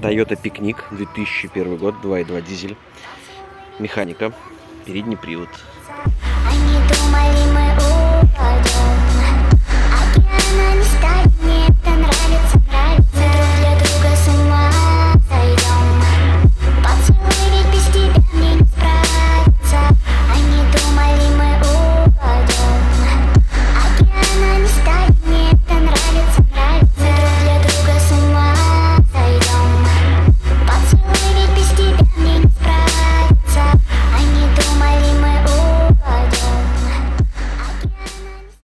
Toyota Пикник, 2001 год, 2.2 дизель. Механика, передний привод.